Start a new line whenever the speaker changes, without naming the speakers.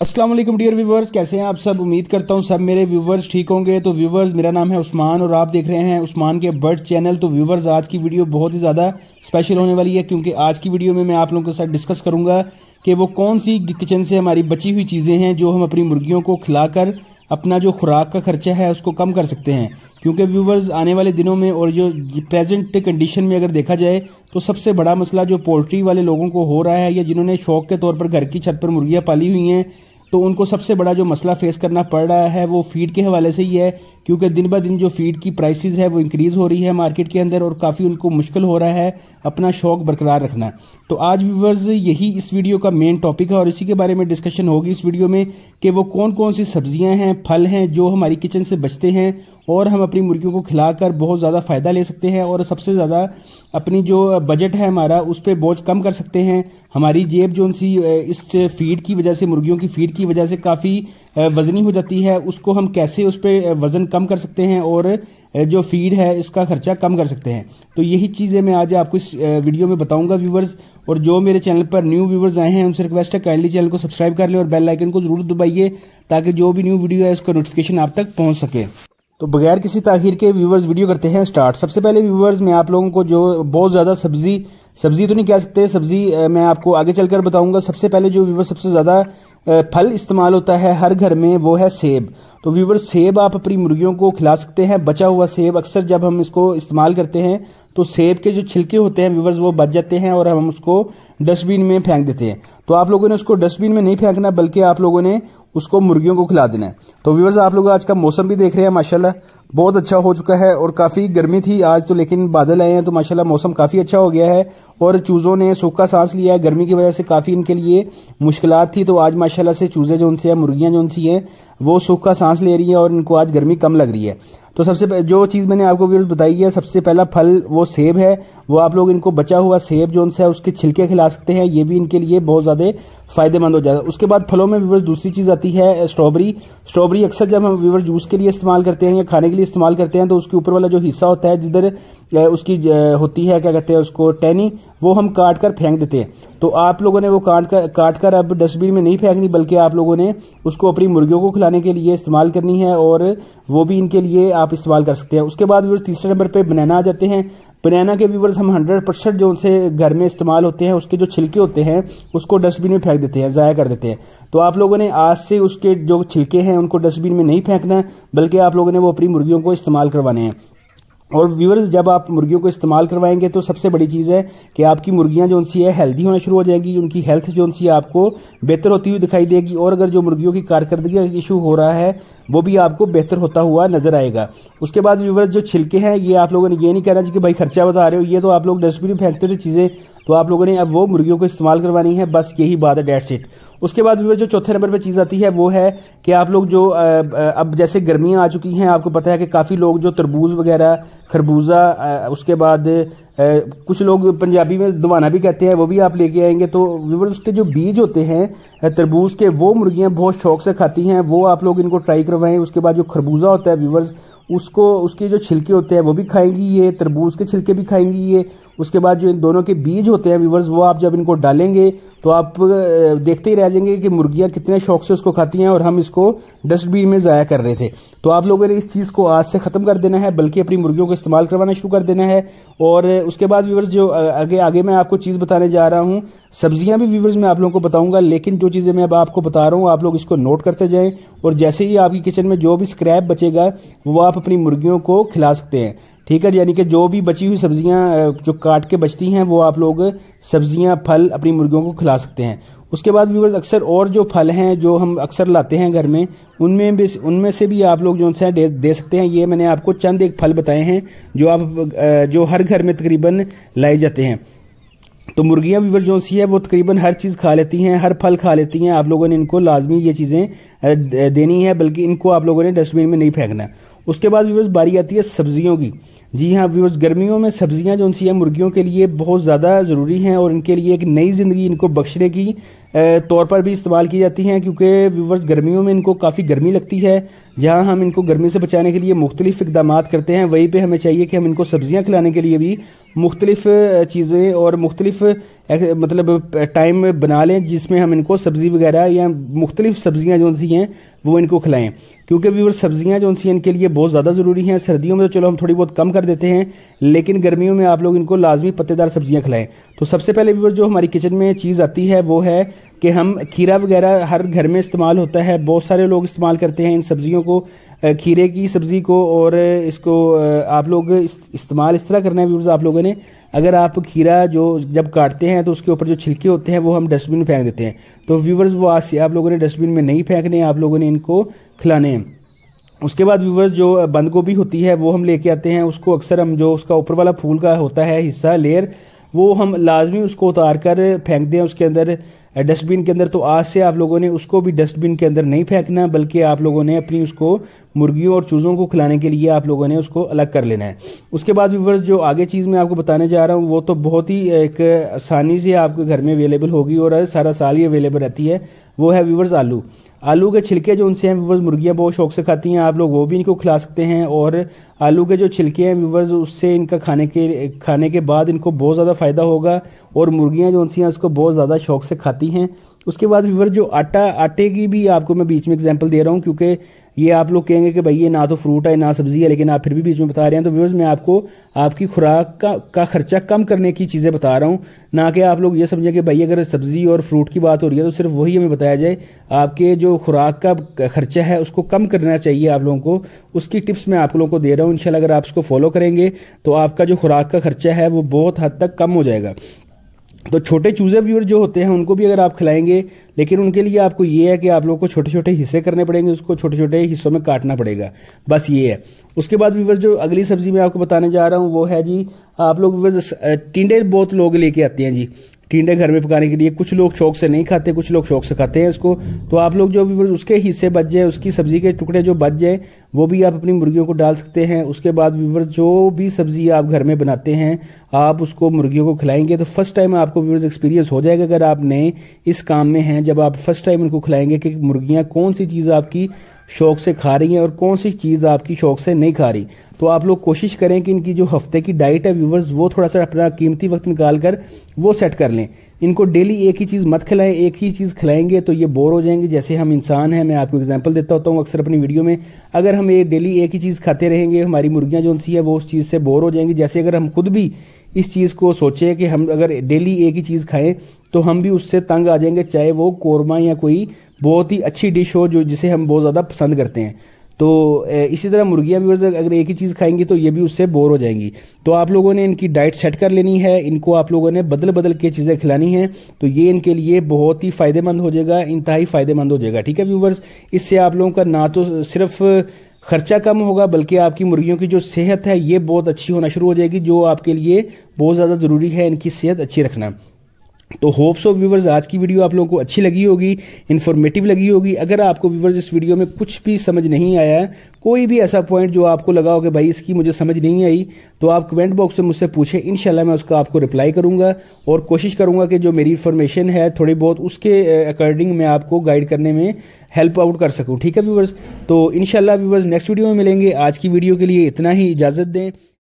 वालेकुम dear viewers कैसे हैं आप सब? उम्मीद करता हूँ सब मेरे व्यूवर्स ठीक होंगे। तो व्यूवर्स मेरा नाम है उस्मान और आप देख रहे हैं उस्मान के बर्ड चैनल तो व्यूवर्स आज की वीडियो बहुत ही ज़्यादा स्पेशल होने वाली है, क्योंकि आज की वीडियो में मैं आप लोगों के साथ डिस्कस करूँगा कि वो कौन सी किचन से हमारी बची हुई चीज़ें हैं जो हम अपनी मुर्गियों को खिलाकर, अपना जो खुराक का खर्चा है, उसको कम कर सकते हैं। क्योंकि व्यूवर्स आने वाले दिनों में और जो प्रेजेंट कंडीशन में अगर देखा जाए तो सबसे बड़ा मसला जो पोल्ट्री वाले लोगों को हो रहा है या जिन्होंने शौक के तौर पर घर की छत पर मुर्गियाँ पाली हुई हैं तो उनको सबसे बड़ा जो मसला फेस करना पड़ रहा है वो फ़ीड के हवाले से ही है, क्योंकि दिन ब दिन जो फ़ीड की प्राइसेस है वो इंक्रीज हो रही है मार्केट के अंदर और काफ़ी उनको मुश्किल हो रहा है अपना शौक बरकरार रखना। तो आज व्यूवर्स यही इस वीडियो का मेन टॉपिक है और इसी के बारे में डिस्कशन होगी इस वीडियो में कि वो कौन कौन सी सब्ज़ियाँ हैं, फल हैं जो हमारी किचन से बचते हैं और हम अपनी मुर्गियों को खिलाकर बहुत ज़्यादा फ़ायदा ले सकते हैं और सबसे ज़्यादा अपनी जो बजट है हमारा, उस पर बोझ कम कर सकते हैं। हमारी जेब जो सी इस फ़ीड की वजह से, मुर्गियों की फ़ीड की वजह से काफ़ी वजनी हो जाती है, उसको हम कैसे उस पर वज़न कम कर सकते हैं और जो फ़ीड है, इसका खर्चा कम कर सकते हैं। तो यही चीज़ें मैं आज आपको इस वीडियो में बताऊँगा, व्यूवर्स। और जो मेरे चैनल पर न्यू व्यूवर्स आए हैं, उनसे रिक्वेस्ट है काइंडली चैनल को सब्सक्राइब कर लें और बेल आइकन को ज़रूर दबाइए, ताकि जो भी न्यू वीडियो है, उसका नोटिफिकेशन आप तक पहुँच सके। तो बगैर किसी ताखिर के व्यूवर्स वीडियो करते हैं स्टार्ट सबसे पहले व्यूवर्स मैं आप लोगों को जो बहुत ज़्यादा सब्ज़ी सब्ज़ी तो नहीं कह सकते, सब्ज़ी मैं आपको आगे चलकर बताऊँगा। सबसे पहले जो व्यूवर्स सबसे ज़्यादा फल इस्तेमाल होता है हर घर में, वो है सेब। तो व्यूवर सेब आप अपनी मुर्गियों को खिला सकते हैं। बचा हुआ सेब अक्सर जब हम इसको इस्तेमाल करते हैं तो सेब के जो छिलके होते हैं व्यूवर्स वो बच जाते हैं और हम उसको डस्टबिन में फेंक देते हैं। तो आप लोगों ने उसको डस्टबिन में नहीं फेंकना, बल्कि आप लोगों ने उसको मुर्गियों को खिला देना है। तो व्यूवर्स आप लोग आज का मौसम भी देख रहे हैं, माशाल्लाह। बहुत अच्छा हो चुका है और काफ़ी गर्मी थी आज तो लेकिन बादल आए हैं तो माशाल्लाह मौसम काफ़ी अच्छा हो गया है और चूज़ों ने सूखा सांस लिया है। गर्मी की वजह से काफ़ी इनके लिए मुश्किल थी तो आज माशाल्लाह से चूज़े जो उनसे हैं, मुर्गियाँ जो उनसी हैं, वो सूखा सांस ले रही है और इनको आज गर्मी कम लग रही है। तो सबसे जो चीज़ मैंने आपको व्यूर्स बताई है, सबसे पहला फल वो सेब है। वो आप लोग इनको बचा हुआ सेब जो उनसे है, उसके छिलके खिला सकते हैं, ये भी इनके लिए बहुत ज़्यादा फ़ायदेमंद हो जाएगा उसके बाद फलों में व्यूवर्स दूसरी चीज़ आती है स्ट्रॉबेरी स्ट्रॉबेरी अक्सर जब हम व्यूवर जूस के लिए इस्तेमाल करते हैं या खाने के लिए इस्तेमाल करते हैं तो उसके ऊपर वाला जो हिस्सा होता है, जिधर उसकी होती है, क्या कहते हैं, उसको टैनी वो हम काट कर फेंक देते हैं। तो आप लोगों ने वो काट कर काट कर अब डस्टबिन में नहीं फेंकनी, बल्कि आप लोगों ने उसको अपनी मुर्गियों को खिलाने के लिए इस्तेमाल करनी है, और वो भी इनके लिए आप इस्तेमाल कर सकते हैं। उसके बाद तीसरे नंबर पर बनाना आ जाते हैं। बनाना के व्यूवर्स हम 100 परसेंट जो उनसे घर में इस्तेमाल होते हैं, उसके जो छिलके होते हैं, उसको डस्टबिन में फेंक देते हैं, ज़ाया कर देते हैं। तो आप लोगों ने आज से उसके जो छिलके हैं, उनको डस्टबिन में नहीं फेंकना है, बल्कि आप लोगों ने वो अपनी मुर्गियों को इस्तेमाल करवाने हैं। और व्यूअर्स जब आप मुर्गियों को इस्तेमाल करवाएँगे तो सबसे बड़ी चीज़ है कि आपकी मुर्गियाँ जो उनसी है हेल्दी होना शुरू हो जाएँगी, उनकी हेल्थ जो उनसी आपको बेहतर होती हुई दिखाई देगी, और अगर जो मुर्गियों की कारकर्दगी का इशू हो रहा है, वो भी आपको बेहतर होता हुआ नज़र आएगा। उसके बाद व्यूवर्स जो छिलके हैं, ये आप लोगों ने ये नहीं कहना चाहिए कि भाई खर्चा बता रहे हो, ये तो आप लोग डस्टबिन में फेंकते थे चीज़ें तो आप लोगों ने अब वो मुर्गियों को इस्तेमाल करवानी है, बस यही बात है डेट सीट उसके बाद जो चौथे नंबर पर चीज़ आती है, वो है कि आप लोग जो अब जैसे गर्मियाँ आ चुकी हैं, आपको पता है कि काफ़ी लोग जो तरबूज वगैरह, खरबूजा उसके बाद कुछ लोग पंजाबी में दवाना भी कहते हैं, वो भी आप लेके आएँगे तो व्यूवर्स उसके जो बीज होते हैं तरबूज के, वो मुर्गियाँ बहुत शौक से खाती हैं, वो आप लोग इनको ट्राई करवाएँ, उसके बाद जो खरबूजा होता है व्यूवर्स उसको, उसके जो छिलके होते हैं, वो भी खाएँगी ये, तरबूज के छिलके भी खाएँगी ये उसके बाद जो इन दोनों के बीज होते हैं व्यूवर्स वो आप जब इनको डालेंगे तो आप देखते ही रह जाएँगे कि मुर्गियाँ कितने शौक से उसको खाती हैं और हम इसको डस्टबिन में ज़ाया कर रहे थे। तो आप लोगों ने इस चीज़ को आज से ख़त्म कर देना है, बल्कि अपनी मुर्गियों को इस्तेमाल करवाना शुरू कर देना है। और उसके बाद व्यूवर्स जो आगे आगे मैं आपको चीज़ बताने जा रहा हूँ, सब्ज़ियाँ भी व्यूवर्स मैं आप लोगों को बताऊँगा, लेकिन जो चीज़ें मैं अब आपको बता रहा हूँ, आप लोग इसको नोट करते जाएँ, और जैसे ही आपकी किचन में जो भी स्क्रैप बचेगा, वो आप अपनी मुर्गियों को खिला सकते हैं। ठीक है यानी कि जो भी बची हुई सब्ज़ियाँ जो काट के बचती हैं वो आप लोग सब्ज़ियाँ फल अपनी मुर्गियों को खिला सकते हैं। उसके बाद व्यूवर्स अक्सर और जो फल हैं जो हम अक्सर लाते हैं घर में उनमें भी उनमें से भी आप लोग जो है दे, दे सकते हैं। ये मैंने आपको चंद एक फल बताए हैं जो आप जो हर घर में तकरीबन लाए जाते हैं। तो मुर्गियाँ व्यूवर जो सी है वो तकरीबन हर चीज़ खा लेती हैं हर फल खा लेती हैं। आप लोगों ने इनको लाजमी ये चीज़ें देनी है बल्कि इनको आप लोगों ने डस्टबिन में नहीं फेंकना। उसके बाद व्यूवर्स बारी आती है सब्जियों की। जी हाँ व्यूअर्स गर्मियों में सब्ज़ियाँ जो सी हैं, मुर्गियों के लिए बहुत ज़्यादा ज़रूरी हैं और इनके लिए एक नई ज़िंदगी इनको बख्शने की तौर पर भी इस्तेमाल की जाती हैं, क्योंकि व्यूवर्स गर्मियों में इनको काफ़ी गर्मी लगती है। जहाँ हम इनको गर्मी से बचाने के लिए मुख्तलिफ़ इकदाम करते हैं, वहीं पर हमें चाहिए कि हम इनको सब्ज़ियाँ खिलाने के लिए भी मुख्तलिफ़ चीज़ें और मुख्तलिफ़ मतलब टाइम बना लें जिसमें हम इनको सब्ज़ी वगैरह या मुख्तलिफ़ सब्ज़ियाँ जो सी हैं, वो इनको खिलाएँ। क्योंकि व्यूवर सब्ज़ियाँ जो सी इनके लिए बहुत ज़्यादा ज़रूरी हैं। सर्दियों में तो चलो हम थोड़ी बहुत कम कर देते हैं, लेकिन गर्मियों में आप लोग इनको लाजमी पत्तेदार सब्ज़ियाँ खिलाएँ। तो सबसे पहले व्यूवर जो हमारी किचन में चीज़ आती है, वो है कि हम खीरा वगैरह हर घर में इस्तेमाल होता है। बहुत सारे लोग इस्तेमाल करते हैं इन सब्जियों को खीरे की सब्ज़ी को, और इसको आप लोग इस्तेमाल इस तरह करना है व्यूवर्स आप लोगों ने। अगर आप खीरा जो जब काटते हैं तो उसके ऊपर जो छिलके होते हैं, वो हम डस्टबिन में फेंक देते हैं। तो व्यूवर्स वो आज से आप लोगों ने डस्टबिन में नहीं फेंकने, आप लोगों ने इनको खिलाने हैं। उसके बाद व्यूवर्स जो बंद गोभी होती है, वो हम लेके आते हैं। उसको अक्सर हम जो उसका ऊपर वाला फूल का होता है, हिस्सा लेयर वो हम लाजमी उसको उतार कर फेंक दें उसके अंदर। डस्टबिन के अंदर तो आज से आप लोगों ने उसको भी डस्टबिन के अंदर नहीं फेंकना, बल्कि आप लोगों ने अपनी उसको मुर्गियों और चूज़ों को खिलाने के लिए आप लोगों ने उसको अलग कर लेना है। उसके बाद व्यूवर्स जो आगे चीज़ मैं आपको बताने जा रहा हूँ, वो तो बहुत ही एक आसानी से आपके घर में अवेलेबल होगी और सारा साल ही अवेलेबल रहती है। वो है व्यूवर्स आलू। आलू के छिलके जो उनसे हैं व्यूवर्स मुर्गियाँ बहुत शौक से खाती हैं। आप लोग वो भी इनको खिला सकते हैं और आलू के जो छिलके हैं व्यूवर्स उससे इनका खाने के खाने के बाद इनको बहुत ज़्यादा फ़ायदा होगा और मुर्गियाँ जो उनसी हैं, उसको बहुत ज़्यादा शौक से खाती हैं। उसके बाद व्यूवर जो आटा, आटे की भी आपको मैं बीच में एग्जांपल दे रहा हूँ, क्योंकि ये आप लोग कहेंगे कि भाई ये ना तो फ्रूट है, ना सब्ज़ी है, लेकिन आप फिर भी बीच में बता रहे हैं। तो व्यूवर्स मैं आपको, आपकी खुराक का का खर्चा कम करने की चीज़ें बता रहा हूँ, ना कि आप लोग ये समझें कि भाई अगर सब्ज़ी और फ्रूट की बात हो रही है तो सिर्फ़ वही हमें बताया जाए, आपके जो खुराक का खर्चा है, उसको कम करना चाहिए आप लोगों को। उसकी टिप्स मैं आप लोगों को दे रहा हूँ इन अगर आप उसको फॉलो करेंगे तो आपका जो खुराक का खर्चा है, वो बहुत हद तक कम हो जाएगा। तो छोटे चूजे व्यूअर जो होते हैं, उनको भी अगर आप खिलाएँगे, लेकिन उनके लिए आपको ये है कि आप लोगों को छोटे छोटे हिस्से करने पड़ेंगे, उसको छोटे छोटे हिस्सों में काटना पड़ेगा। बस ये है। उसके बाद व्यूवर जो अगली सब्ज़ी मैं आपको बताने जा रहा हूँ, वो है जी, आप लोग व्यूवर टिंडे बहुत लोग लेके आते हैं जी। टिंडे घर में पकाने के लिए। कुछ लोग शौक से नहीं खाते, कुछ लोग शौक से खाते हैं इसको। तो आप लोग जो भी उसके हिस्से बच जाए, उसकी सब्ज़ी के टुकड़े जो बच जाए, वो भी आप अपनी मुर्गियों को डाल सकते हैं। उसके बाद व्यूवर जो भी सब्ज़ी आप घर में बनाते हैं, आप उसको मुर्गियों को खिलाएँगे तो फ़र्स्ट टाइम आपको व्यूवर्स एक्सपीरियंस हो जाएगा। अगर आप नए इस काम में हैं, जब आप फ़र्स्ट टाइम उनको खिलाएँगे कि मुर्गियाँ कौन सी चीज़ आपकी शौक से खा रही हैं और कौन सी चीज़ आपकी शौक से नहीं खा रही? तो आप लोग कोशिश करें कि इनकी जो हफ़्ते की डाइट है व्यूवर्स वो थोड़ा सा अपना कीमती वक्त निकाल कर वो सेट कर लें। इनको डेली एक ही चीज़ मत खिलाएँ, एक ही चीज़ खिलाएँगे तो ये बोर हो जाएँगे। जैसे हम इंसान हैं, मैं आपको एग्जांपल देता होता हूँ अक्सर अपनी वीडियो में। अगर हम एक डेली एक ही चीज़ खाते रहेंगे, हमारी मुर्गियाँ जो सी है, वो उस चीज़ से बोर हो जाएँगी। जैसे अगर हम खुद भी इस चीज़ को सोचें कि हम अगर डेली एक ही चीज़ खाएँ तो हम भी उससे तंग आ जाएँगे, चाहे वो कोरमा या कोई बहुत ही अच्छी डिश हो जो जिसे हम बहुत ज़्यादा पसंद करते हैं। तो इसी तरह मुर्गियाँ भी अगर एक ही चीज़ खाएँगी तो ये भी उससे बोर हो जाएँगी। तो आप लोगों ने इनकी डाइट सेट कर लेनी है, इनको आप लोगों ने बदल बदल के चीज़ें खिलानी है तो ये इनके लिए बहुत ही फ़ायदेमंद हो जाएगा, इंतहाई फ़ायदेमंद हो जाएगा। ठीक है व्यूवर्स इससे आप लोगों का ना तो सिर्फ़ खर्चा कम होगा, बल्कि आपकी मुर्गियों की जो सेहत है, ये बहुत अच्छी होना शुरू हो जाएगी, जो आपके लिए बहुत ज़्यादा ज़रूरी है इनकी सेहत अच्छी रखना। तो होप्स ऑफ़ व्यूवर्स आज की वीडियो आप लोगों को अच्छी लगी होगी इन्फॉर्मेटिव लगी होगी। अगर आपको व्यूवर्स इस वीडियो में कुछ भी समझ नहीं आया कोई भी ऐसा पॉइंट जो आपको लगा हो कि भाई इसकी मुझे समझ नहीं आई तो आप कमेंट बॉक्स में मुझसे पूछें इनशाला मैं उसका आपको रिप्लाई करूँगा और कोशिश करूँगा कि जो मेरी इन्फॉर्मेशन है थोड़ी बहुत उसके अकॉर्डिंग मैं आपको गाइड करने में हेल्प आउट कर सकूँ। ठीक है व्यूवर्स तो इनशाला व्यूवर्स नेक्स्ट वीडियो में मिलेंगे। आज की वीडियो के लिए इतना ही, इजाज़त दें।